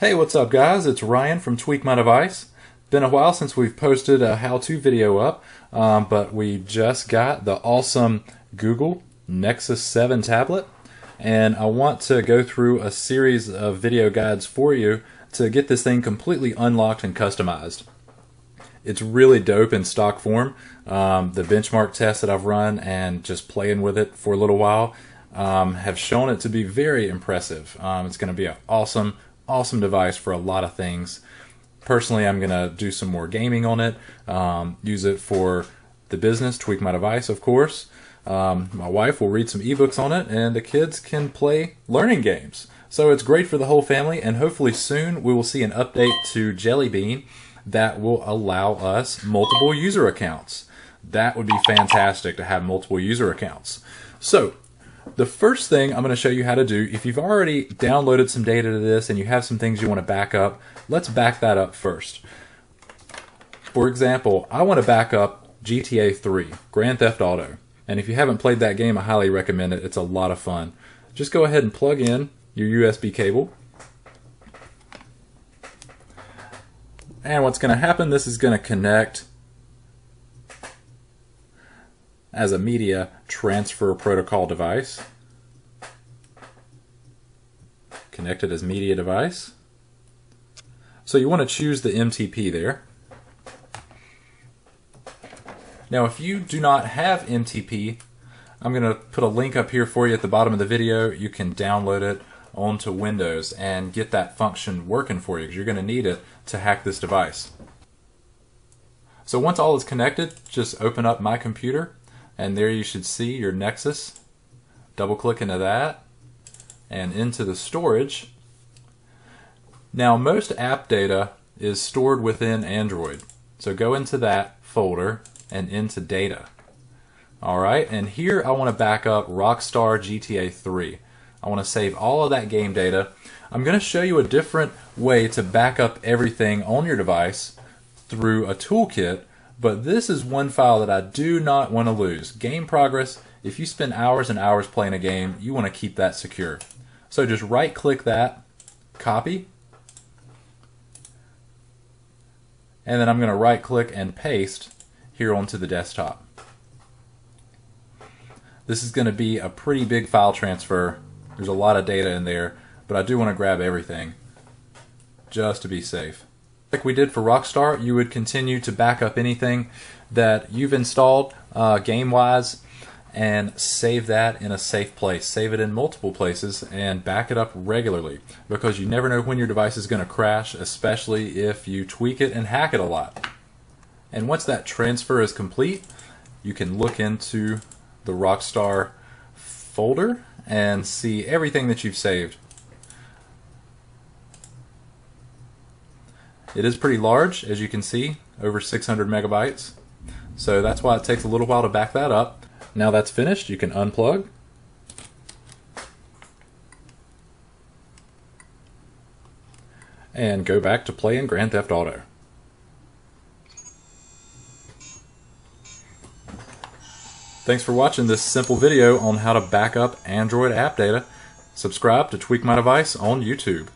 Hey, what's up guys? It's Ryan from Tweak My Device. Been a while since we've posted a how-to video up, um, but we just got the awesome Google Nexus 7 tablet, and I want to go through a series of video guides for you to get this thing completely unlocked and customized. It's really dope in stock form. Um, the benchmark tests that I've run and just playing with it for a little while um, have shown it to be very impressive. Um, it's going to be an awesome, awesome device for a lot of things. Personally, I'm going to do some more gaming on it, um, use it for the business, tweak my device, of course. Um, my wife will read some ebooks on it, and the kids can play learning games. So it's great for the whole family, and hopefully soon we will see an update to Jelly Bean that will allow us multiple user accounts. That would be fantastic to have multiple user accounts. So the first thing I'm going to show you how to do, if you've already downloaded some data to this and you have some things you want to back up, let's back that up first. For example, I want to back up GTA 3, Grand Theft Auto. And if you haven't played that game, I highly recommend it. It's a lot of fun. Just go ahead and plug in your USB cable. And what's going to happen, this is going to connect as a media transfer protocol device. Connected as media device. So you want to choose the MTP there. Now if you do not have MTP, I'm going to put a link up here for you at the bottom of the video. You can download it onto Windows and get that function working for you because you're going to need it to hack this device. So once all is connected, just open up my computer and there you should see your Nexus. Double click into that and into the storage. Now most app data is stored within Android. So go into that folder and into data. Alright, and here I want to back up Rockstar GTA 3. I want to save all of that game data. I'm going to show you a different way to back up everything on your device through a toolkit but this is one file that I do not want to lose. Game progress, if you spend hours and hours playing a game, you want to keep that secure. So just right click that, copy, and then I'm going to right click and paste here onto the desktop. This is going to be a pretty big file transfer. There's a lot of data in there, but I do want to grab everything just to be safe. Like we did for Rockstar, you would continue to back up anything that you've installed uh, game-wise and save that in a safe place. Save it in multiple places and back it up regularly because you never know when your device is going to crash, especially if you tweak it and hack it a lot. And once that transfer is complete, you can look into the Rockstar folder and see everything that you've saved. It is pretty large, as you can see, over 600 megabytes. So that's why it takes a little while to back that up. Now that's finished, you can unplug. And go back to playing Grand Theft Auto. Thanks for watching this simple video on how to back up Android app data. Subscribe to Tweak My Device on YouTube.